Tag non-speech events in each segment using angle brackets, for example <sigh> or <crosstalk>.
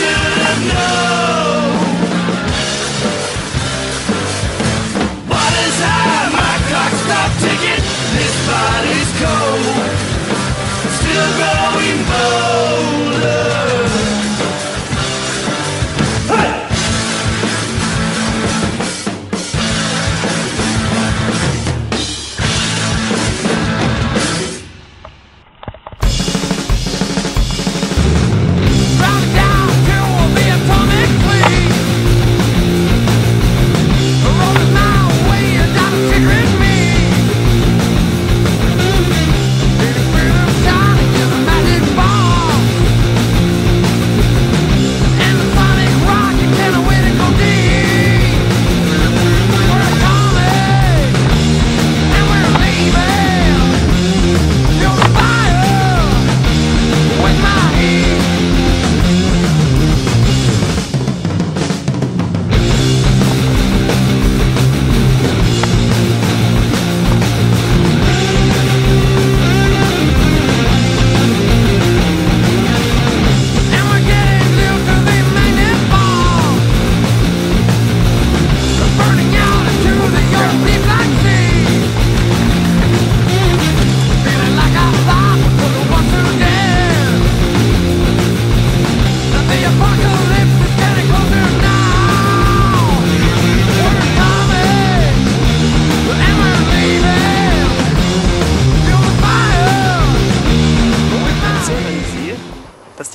should have known.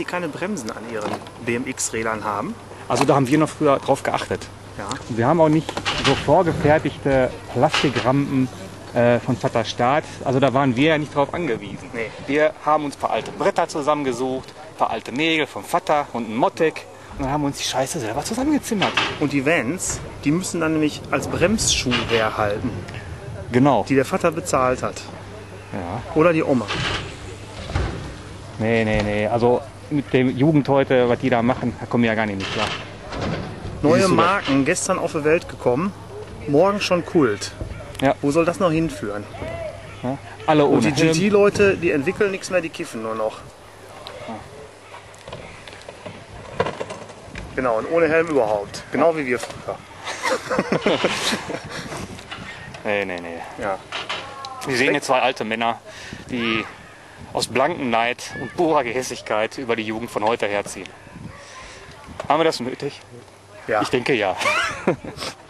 Keine Bremsen an ihren BMX-Rädern haben. Also da haben wir noch früher drauf geachtet. Ja. Wir haben auch nicht so vorgefertigte Plastikrampen äh, von Vater Staat. Also da waren wir ja nicht drauf angewiesen. Nee. Wir haben uns ein paar alte Bretter zusammengesucht, ein paar alte Nägel vom Vater und ein Mottek. Und dann haben wir uns die Scheiße selber zusammengezimmert. Und die Vans, die müssen dann nämlich als Bremsschuh herhalten, Genau. die der Vater bezahlt hat. Ja. Oder die Oma. Nee, nee, nee. Also mit dem Jugend heute, was die da machen, da kommen wir ja gar nicht mit klar. Neue das? Marken, gestern auf die Welt gekommen, morgen schon Kult. Ja. Wo soll das noch hinführen? Ja. Alle ohne Und die. GT-Leute, die entwickeln nichts mehr, die kiffen nur noch. Genau, und ohne Helm überhaupt. Genau wie wir früher. <laughs> Nee, nee, nee. Ja. Wir sehen hier zwei alte Männer, die aus blankem Neid und purer Gehässigkeit über die Jugend von heute herziehen. Haben wir das nötig? ja. Ich denke ja. <laughs>